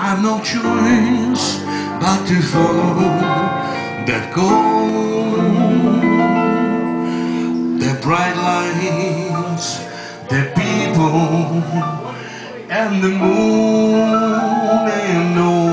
I've no choice but to follow that goal. The bright lights, the people, and the moon and all.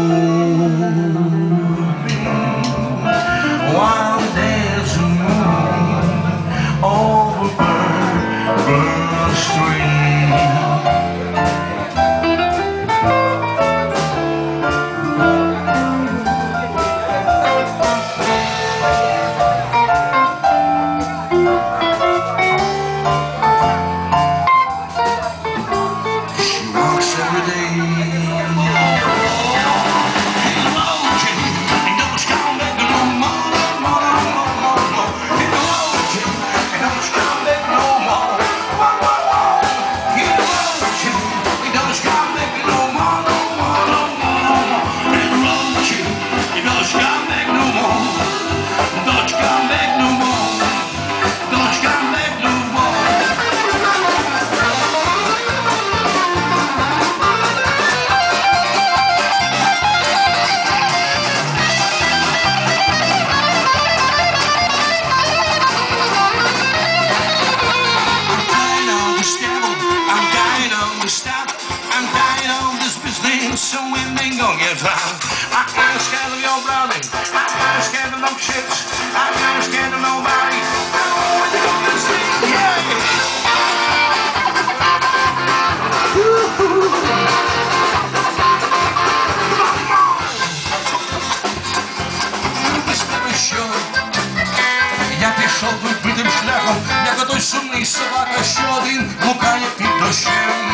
що один гукає під дощем.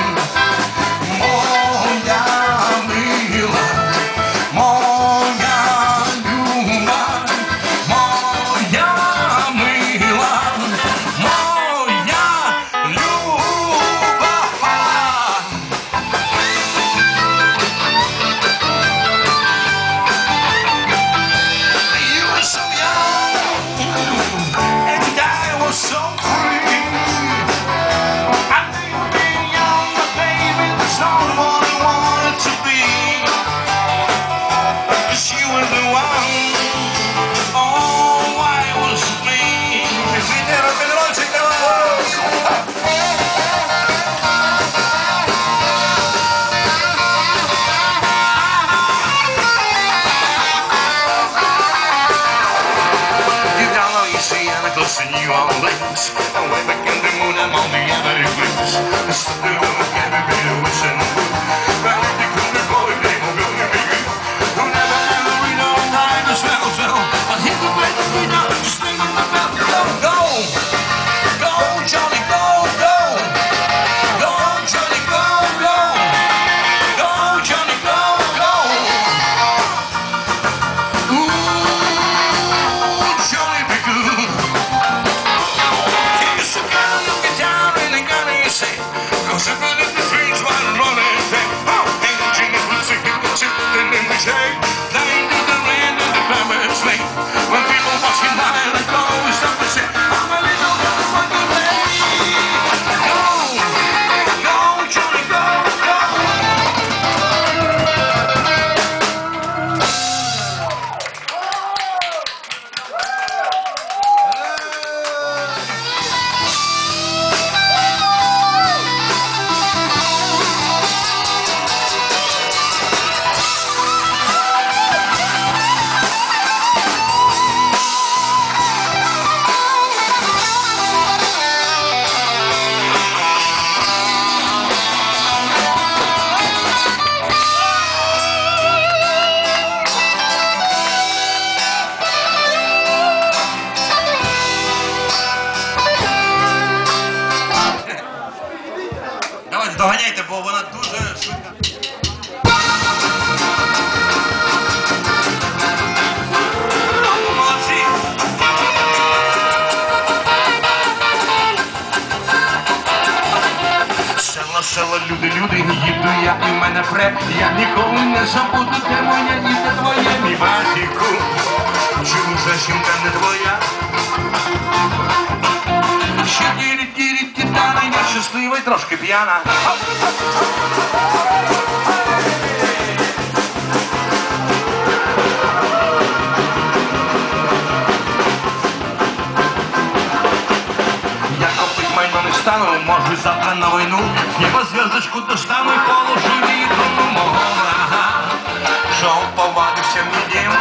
Kissing you on the lips, and way back in the moon, I'm on the other lips. вона дуже швидка. Шело, шело, люди, люди, їду я і мене пре, я ніколи не забуду, де моя діда. трошки п'яна. Я копить майно не стану, можу завтра на війну. З неба зв'язочку достану і положу відому мого врага, що повадився мій дім.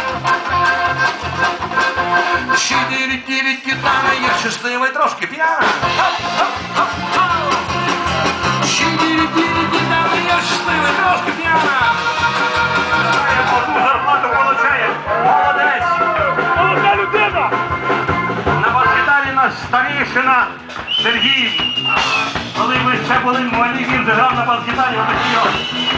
Щирі тірі тітана, я щасливий трошки п'яна. Сергій, коли ми ще були інваліді, він держав на бас-гітарі отакі ось.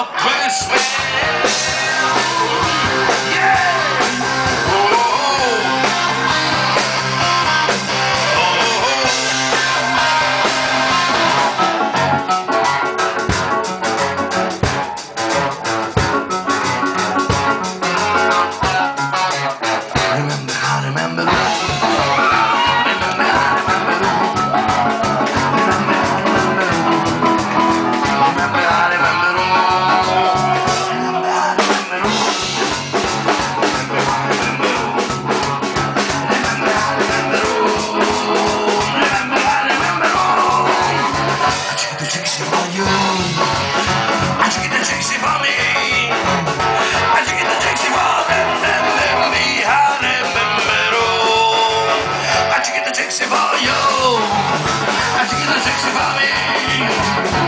outclassed me. for me.